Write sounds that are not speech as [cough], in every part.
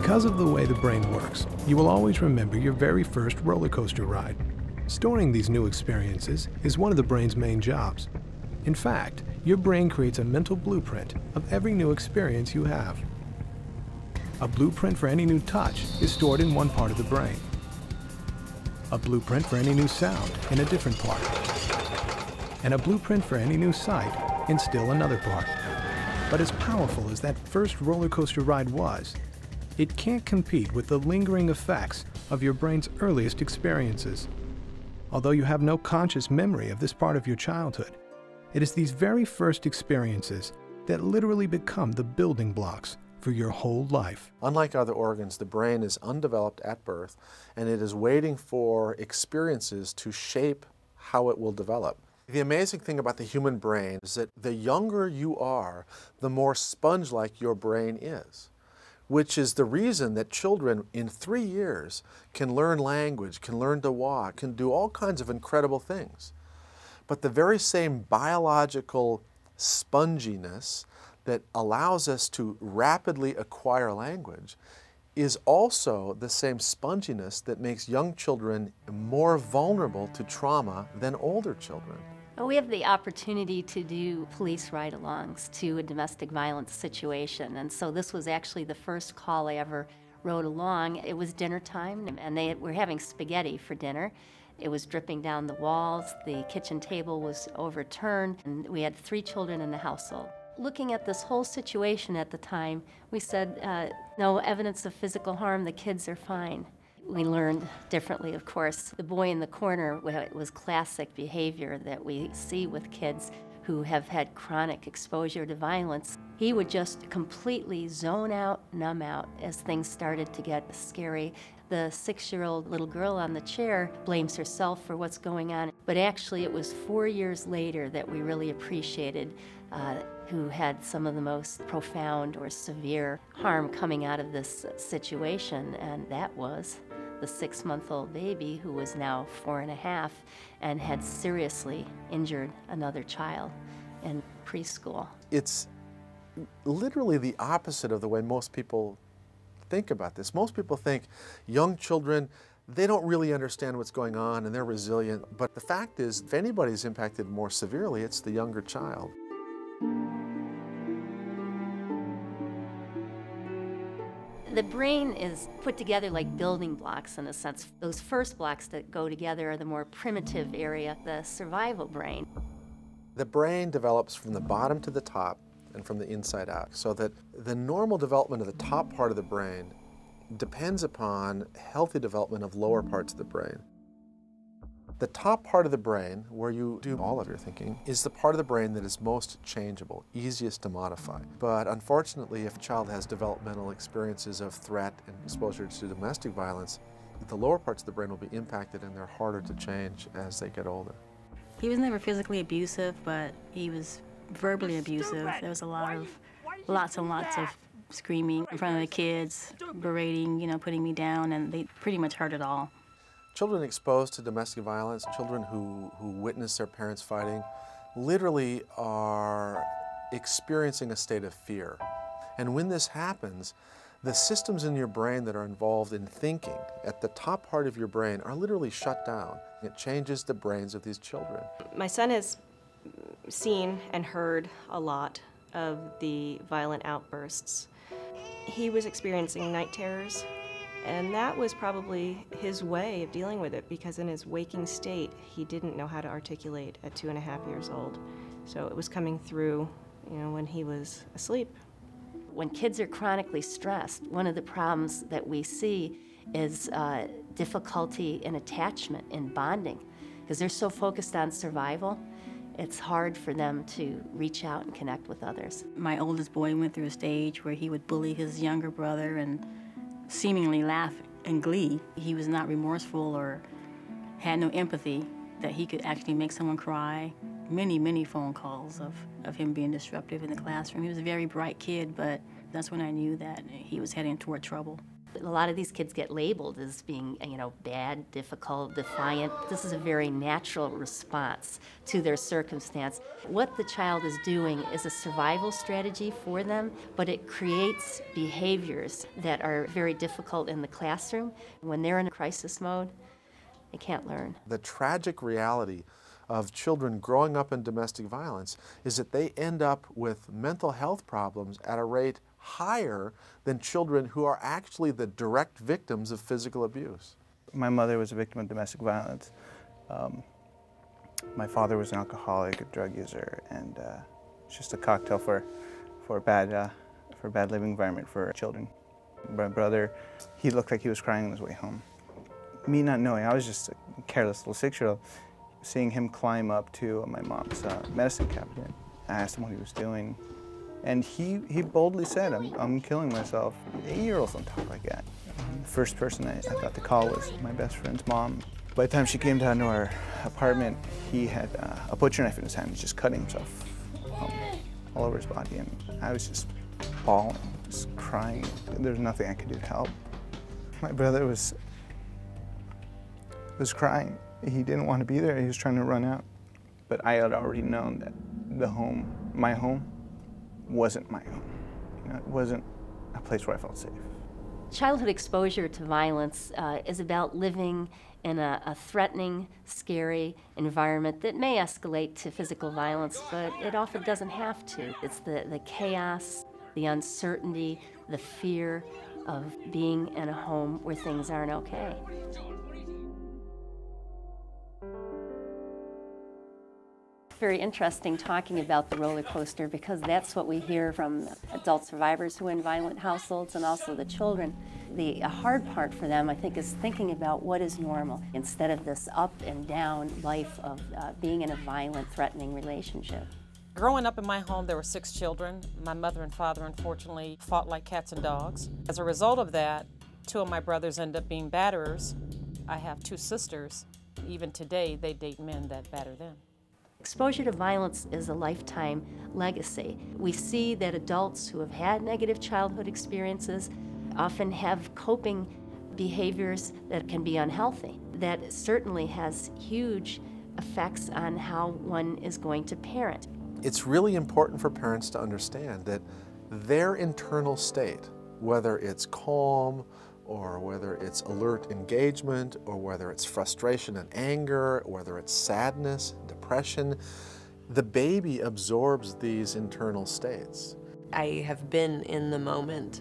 Because of the way the brain works, you will always remember your very first roller coaster ride. Storing these new experiences is one of the brain's main jobs. In fact, your brain creates a mental blueprint of every new experience you have. A blueprint for any new touch is stored in one part of the brain. A blueprint for any new sound in a different part. And a blueprint for any new sight in still another part. But as powerful as that first roller coaster ride was, it can't compete with the lingering effects of your brain's earliest experiences. Although you have no conscious memory of this part of your childhood, it is these very first experiences that literally become the building blocks for your whole life. Unlike other organs, the brain is undeveloped at birth and it is waiting for experiences to shape how it will develop. The amazing thing about the human brain is that the younger you are, the more sponge-like your brain is which is the reason that children in three years can learn language, can learn to walk, can do all kinds of incredible things. But the very same biological sponginess that allows us to rapidly acquire language is also the same sponginess that makes young children more vulnerable to trauma than older children. We have the opportunity to do police ride alongs to a domestic violence situation. And so this was actually the first call I ever rode along. It was dinner time, and they were having spaghetti for dinner. It was dripping down the walls, the kitchen table was overturned, and we had three children in the household. Looking at this whole situation at the time, we said, uh, no evidence of physical harm, the kids are fine. We learned differently, of course. The boy in the corner was classic behavior that we see with kids who have had chronic exposure to violence. He would just completely zone out, numb out as things started to get scary. The six year old little girl on the chair blames herself for what's going on, but actually, it was four years later that we really appreciated uh, who had some of the most profound or severe harm coming out of this situation, and that was the six month old baby who was now four and a half and had seriously injured another child in preschool. It's literally the opposite of the way most people think about this. Most people think young children, they don't really understand what's going on and they're resilient. But the fact is, if anybody's impacted more severely, it's the younger child. The brain is put together like building blocks in a sense. Those first blocks that go together are the more primitive area, the survival brain. The brain develops from the bottom to the top and from the inside out, so that the normal development of the top part of the brain depends upon healthy development of lower parts of the brain. The top part of the brain, where you do all of your thinking, is the part of the brain that is most changeable, easiest to modify. But unfortunately, if a child has developmental experiences of threat and exposure to domestic violence, the lower parts of the brain will be impacted and they're harder to change as they get older. He was never physically abusive, but he was verbally abusive. There was a lot of, lots and lots of screaming in front of the kids, berating, you know, putting me down, and they pretty much heard it all. Children exposed to domestic violence, children who, who witness their parents fighting, literally are experiencing a state of fear. And when this happens, the systems in your brain that are involved in thinking at the top part of your brain are literally shut down. It changes the brains of these children. My son has seen and heard a lot of the violent outbursts. He was experiencing night terrors and that was probably his way of dealing with it because in his waking state, he didn't know how to articulate at two and a half years old. So it was coming through, you know, when he was asleep. When kids are chronically stressed, one of the problems that we see is uh, difficulty in attachment, in bonding, because they're so focused on survival. It's hard for them to reach out and connect with others. My oldest boy went through a stage where he would bully his younger brother and seemingly laugh in glee. He was not remorseful or had no empathy that he could actually make someone cry. Many, many phone calls of, of him being disruptive in the classroom. He was a very bright kid, but that's when I knew that he was heading toward trouble. A lot of these kids get labeled as being, you know, bad, difficult, defiant. This is a very natural response to their circumstance. What the child is doing is a survival strategy for them, but it creates behaviors that are very difficult in the classroom. When they're in a crisis mode, they can't learn. The tragic reality of children growing up in domestic violence is that they end up with mental health problems at a rate higher than children who are actually the direct victims of physical abuse. My mother was a victim of domestic violence. Um, my father was an alcoholic, a drug user, and uh, it's just a cocktail for, for, a bad, uh, for bad living environment for children. My brother, he looked like he was crying on his way home. Me not knowing, I was just a careless little six-year-old, seeing him climb up to my mom's uh, medicine cabinet. I asked him what he was doing. And he, he boldly said, I'm, I'm killing myself. Eight-year-olds don't talk like that. The first person I, I thought to call was my best friend's mom. By the time she came down to our apartment, he had uh, a butcher knife in his hand, He's just cutting himself um, all over his body. And I was just bawling, just crying. There was nothing I could do to help. My brother was, was crying. He didn't want to be there. He was trying to run out. But I had already known that the home, my home, wasn't my home. You know, it wasn't a place where I felt safe. Childhood exposure to violence uh, is about living in a, a, threatening, scary environment that may escalate to physical violence, but it often doesn't have to. It's the, the chaos, the uncertainty, the fear of being in a home where things aren't okay. Very interesting talking about the roller coaster because that's what we hear from adult survivors who are in violent households and also the children. The hard part for them, I think, is thinking about what is normal instead of this up and down life of uh, being in a violent, threatening relationship. Growing up in my home, there were six children. My mother and father, unfortunately, fought like cats and dogs. As a result of that, two of my brothers end up being batterers. I have two sisters. Even today, they date men that batter them. Exposure to violence is a lifetime legacy. We see that adults who have had negative childhood experiences often have coping behaviors that can be unhealthy. That certainly has huge effects on how one is going to parent. It's really important for parents to understand that their internal state, whether it's calm or whether it's alert engagement or whether it's frustration and anger, whether it's sadness, depression, the baby absorbs these internal states. I have been in the moment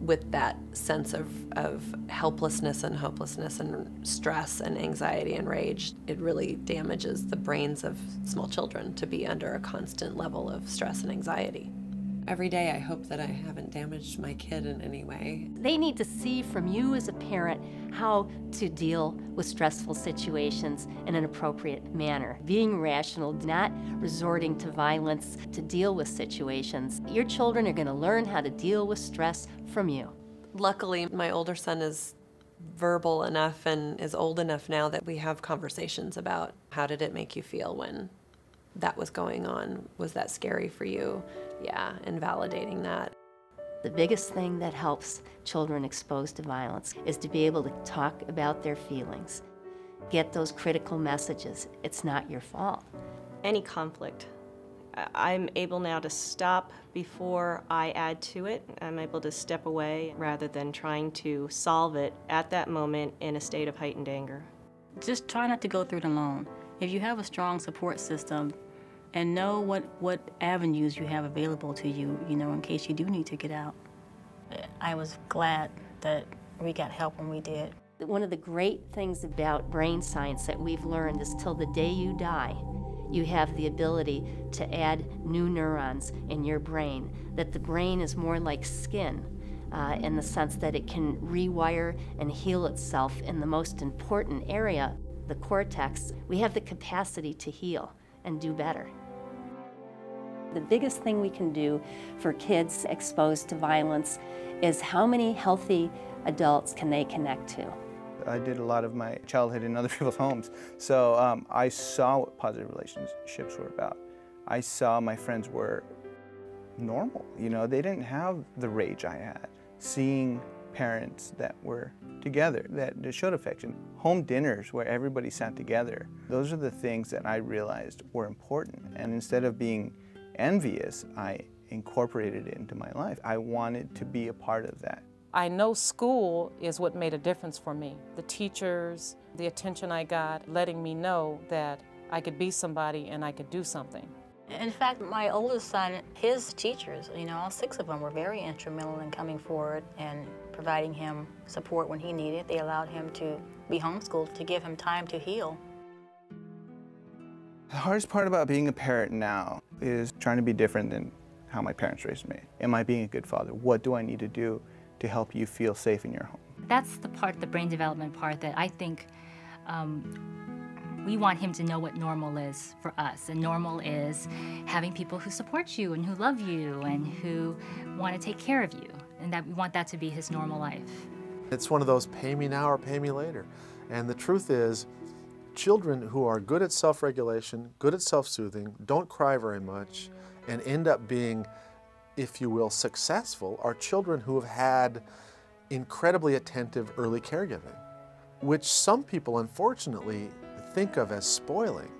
with that sense of, of helplessness and hopelessness and stress and anxiety and rage. It really damages the brains of small children to be under a constant level of stress and anxiety. Every day I hope that I haven't damaged my kid in any way. They need to see from you as a parent how to deal with stressful situations in an appropriate manner. Being rational, not resorting to violence to deal with situations. Your children are going to learn how to deal with stress from you. Luckily, my older son is verbal enough and is old enough now that we have conversations about how did it make you feel when that was going on? Was that scary for you? Yeah, and validating that. The biggest thing that helps children exposed to violence is to be able to talk about their feelings, get those critical messages. It's not your fault. Any conflict, I'm able now to stop before I add to it. I'm able to step away rather than trying to solve it at that moment in a state of heightened anger. Just try not to go through it alone. If you have a strong support system, and know what, what avenues you have available to you, you know, in case you do need to get out. I was glad that we got help when we did. One of the great things about brain science that we've learned is till the day you die, you have the ability to add new neurons in your brain, that the brain is more like skin. Uh, in the sense that it can rewire and heal itself in the most important area, the cortex, we have the capacity to heal and do better. The biggest thing we can do for kids exposed to violence is how many healthy adults can they connect to. I did a lot of my childhood in other [laughs] people's homes, so um, I saw what positive relationships were about. I saw my friends were normal, you know, they didn't have the rage I had. Seeing parents that were together, that, that showed affection. Home dinners where everybody sat together. Those are the things that I realized were important. And instead of being envious, I incorporated it into my life. I wanted to be a part of that. I know school is what made a difference for me. The teachers, the attention I got, letting me know that I could be somebody and I could do something. In fact, my oldest son, his teachers, you know, all six of them were very instrumental in coming forward and providing him support when he needed. They allowed him to be homeschooled to give him time to heal. The hardest part about being a parent now is trying to be different than how my parents raised me. Am I being a good father? What do I need to do to help you feel safe in your home? That's the part, the brain development part, that I think um, we want him to know what normal is for us. And normal is having people who support you and who love you and who want to take care of you. And that we want that to be his normal life. It's one of those pay me now or pay me later. And the truth is, children who are good at self regulation, good at self soothing, don't cry very much, and end up being, if you will, successful are children who have had incredibly attentive early caregiving, which some people unfortunately think of as spoiling.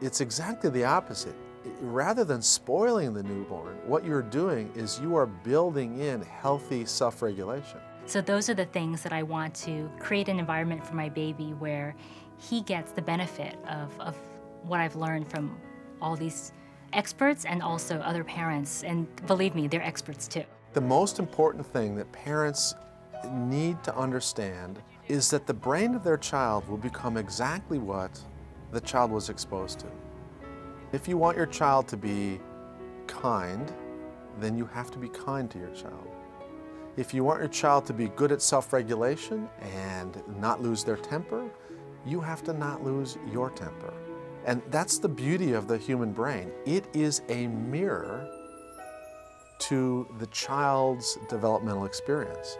It's exactly the opposite. Rather than spoiling the newborn, what you're doing is you are building in healthy self regulation. So, those are the things that I want to create an environment for my baby where he gets the benefit of, of what I've learned from all these experts and also other parents. And believe me, they're experts too. The most important thing that parents need to understand is that the brain of their child will become exactly what the child was exposed to. If you want your child to be kind, then you have to be kind to your child. If you want your child to be good at self-regulation and not lose their temper, you have to not lose your temper. And that's the beauty of the human brain. It is a mirror to the child's developmental experience.